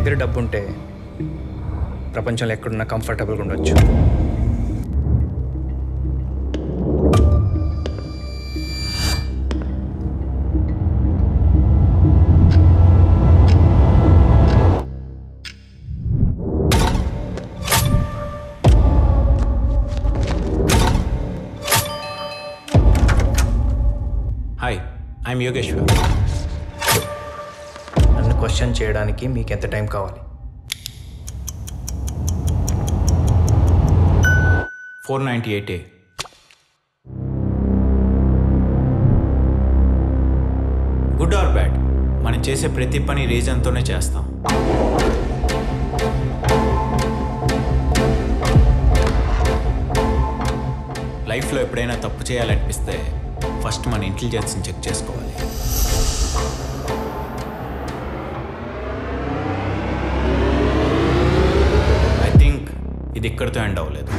దగ్గర డబ్బు ఉంటే ప్రపంచంలో ఎక్కడున్నా కంఫర్టబుల్గా ఉండొచ్చు. హాయ్ ఐఎమ్ యోగేశ్వర్ క్వశ్చన్ చేయడానికి మీకు ఎంత టైం కావాలి? Four ninety eight A. Good or bad? మనం చేసే ప్రతి పని రీజన్తోనే చేస్తాం. లైఫ్లో ఎప్పుడైనా తప్పు చేయాలనిపిస్తే ఫస్ట్ మన ఇంటెలిజెన్స్ని చెక్ చేసుకోవాలి. ఇది ఇక్కడితో ఎండ్ అవ్వలేదు